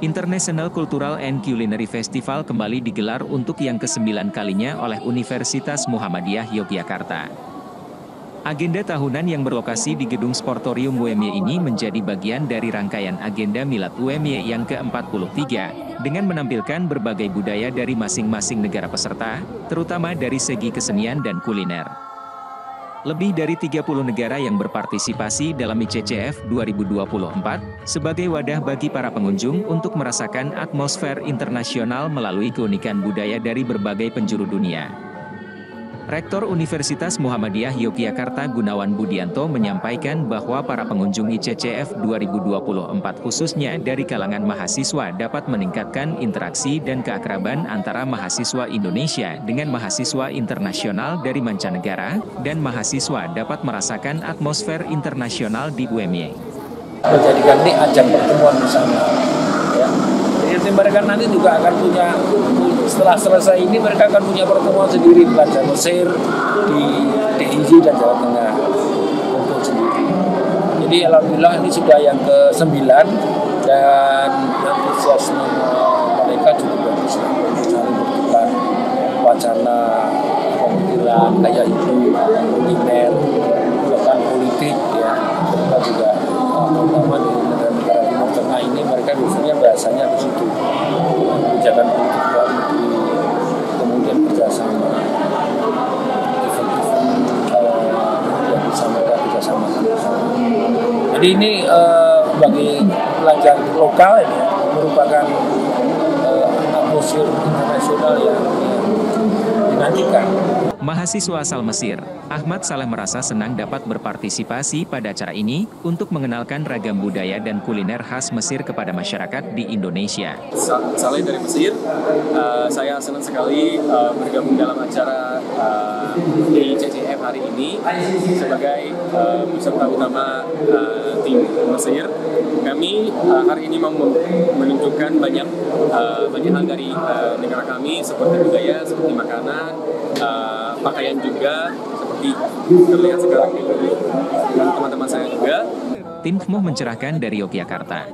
International Cultural and Culinary Festival kembali digelar untuk yang kesembilan kalinya oleh Universitas Muhammadiyah Yogyakarta. Agenda tahunan yang berlokasi di Gedung Sportorium UMY ini menjadi bagian dari rangkaian agenda Milad UMY yang ke-43, dengan menampilkan berbagai budaya dari masing-masing negara peserta, terutama dari segi kesenian dan kuliner. Lebih dari 30 negara yang berpartisipasi dalam ICCF 2024, sebagai wadah bagi para pengunjung untuk merasakan atmosfer internasional melalui keunikan budaya dari berbagai penjuru dunia. Rektor Universitas Muhammadiyah Yogyakarta Gunawan Budianto menyampaikan bahwa para pengunjung ICCF 2024 khususnya dari kalangan mahasiswa dapat meningkatkan interaksi dan keakraban antara mahasiswa Indonesia dengan mahasiswa internasional dari mancanegara, dan mahasiswa dapat merasakan atmosfer internasional di UMY. Menjadikan ini ajang pertemuan bersama. Jadi mereka nanti juga akan punya setelah selesai ini mereka akan punya pertemuan sendiri di Pelajar Mesir, di DIY dan Jawa Tengah. Untuk sendiri. Jadi alhamdulillah ini sudah yang ke sembilan dan antusiasme mereka cukup bagus. Saling bertukar wacana pemikiran kayak itu kuliner bahkan politik ya. Mereka juga terutama di negara-negara Timur Tengah ini mereka biasanya bahasanya di jadi ini uh, bagi pelajar lokal ya, merupakan uh, atmosfer internasional yang, yang dinantikan Mahasiswa asal Mesir, Ahmad Saleh merasa senang dapat berpartisipasi pada acara ini untuk mengenalkan ragam budaya dan kuliner khas Mesir kepada masyarakat di Indonesia. Saleh dari Mesir, uh, saya senang sekali uh, bergabung dalam acara uh, di CCF hari ini sebagai uh, peserta utama uh, tim Mesir. Kami uh, hari ini mau menunjukkan banyak uh, banyak hal dari uh, negara kami seperti budaya, seperti makanan, uh, pakaian juga seperti terlihat sekarang ini teman-teman saya juga. Tim FMUH mencerahkan dari Yogyakarta.